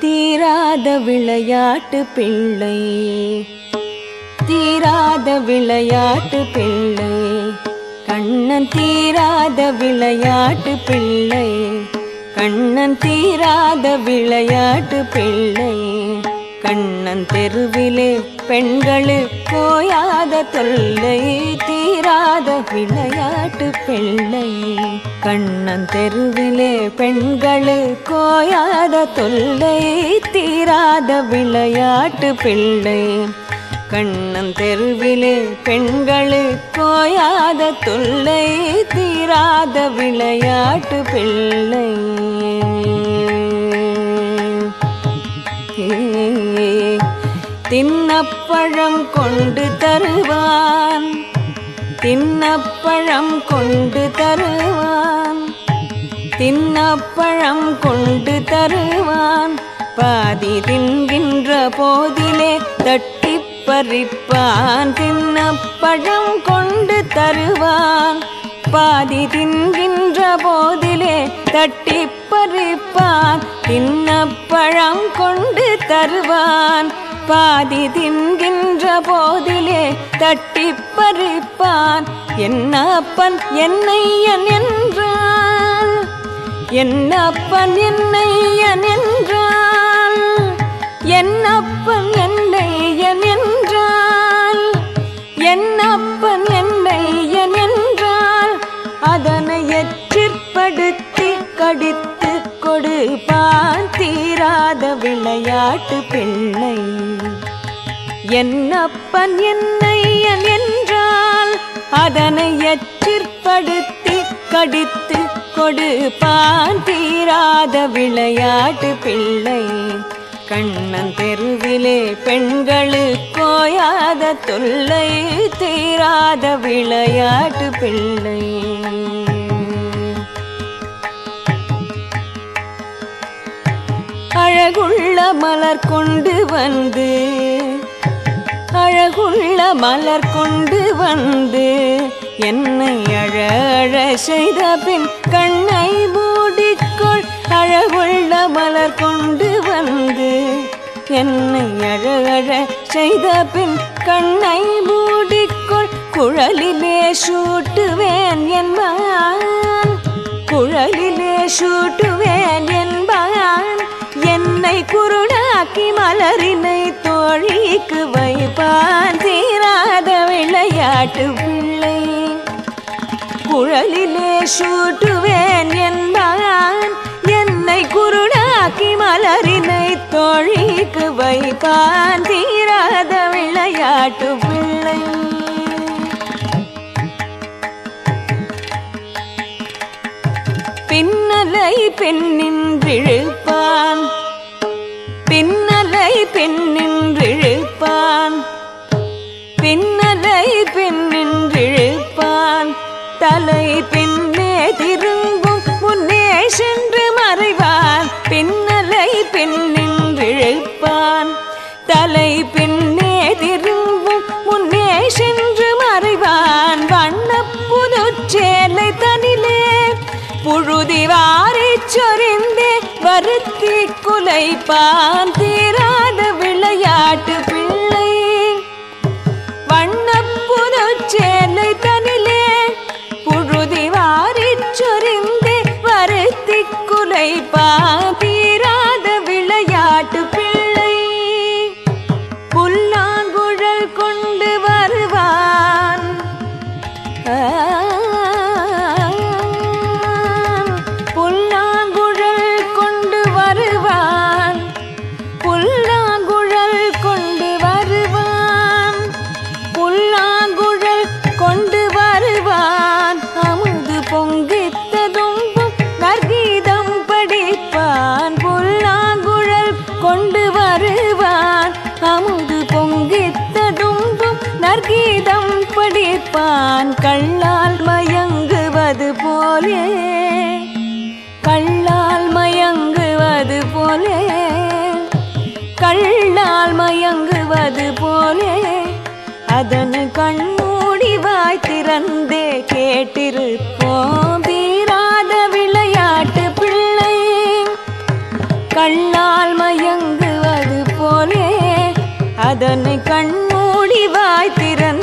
தீராத விளையாட்டு பிள்ளை. தீராத விளையாட்டு பிள்ளை. கண்ணன் தீராத விளையாட்டு பிள்ளை. கண்ணன் தீராத விளையாட்டு பிள்ளை. கண்ணன் தெருவிலே பெண்களு போயாத தொல்லை தீராத விளையாட்டு பிள்ளை. கண்ணன் தெருவிலே பெண்களு கோயாத தொல்லை தீராத விளையாட்டு பிள்ளை. கண்ணன் தெருவிலே பெண்களு கோயாத தொல்லை தீராத விளையாட்டு பிள்ளை. தின்னப்பழம் கொண்டு தருவான். தின்னப்பழம் கொண்டு தருவான். தின்னப்பழம் கொண்டு தருவான். பாதி தின்கின்ற போதிலே தட்டி பறிப்பான். தின்னப்பழம் கொண்டு தருவான். பாதி தின்கின்ற போதிலே தட்டி பறிப்பான். தின்னப்பழம் கொண்டு தருவான். பாதி தின்கின்ற போதிலே தட்டி பறிப்பான். என்னப்பன் என்னையன் என்றான் என்னப்பன் என்னையன் என்றான் என்னப்பன் என்னையன் என்றான் என்னப்பன் என்னையன் என்றால்? அதனை எச்சிற்படுத்தி கடித்து கொடுப்பான் தீராத விளையாட்டு பிள்ளை. என்னப்பன் என்னையன் என்றால் அதனை எச்சிற்படுத்தி கடித்து கொடுப்பான் தீராத விளையாட்டு பிள்ளை. கண்ணன் தெருவிலே பெண்களு கோயாத தொல்லை தீராத விளையாட்டு பிள்ளை. அழகுள்ள மலர் கொண்டு வந்து அழகுள்ள மலர் கொண்டு வந்து என்னை அழ அழ செய்த பின் கண்ணை மூடிக்கொள். அழகுள்ள மலர் கொண்டு வந்து என்னை அழ அழ செய்த பின் கண்ணை மூடிக்கொள். குழலிலே சூட்டுவேன் என்பான் குழலிலே சூட்டுவேன் என்பான். குருணாக்கி மலரினை தோழிக்கு வைப்பான். தீராத விளையாட்டு பிள்ளை. குழலிலே சூட்டுவேன் என்பான். என்னை குருணாக்கி மலரினை தோழிக்கு வைப்பான். தீராத விளையாட்டு பிள்ளை. பின்னலை பெண்ணின் பின்னலை பெண்ணின்றிழுப்பான் பின்னலை பெண்ணின்றிழுப்பான் தலை பெண் சொரிந்தே குலை பாந்திராத விளையாட்டு கொண்டு வருவார். அமுது பொங்கித்ததும் நற்கீதம் படிப்பான். கள்ளால் மயங்குவது போலே. கள்ளால் மயங்குவது போலே. கள்ளால் மயங்குவது போலே. அதன் கண்மூடி வாய் திறந்தே கேட்டிருப்போம். அதனை கண்மூடி வாய் திறன்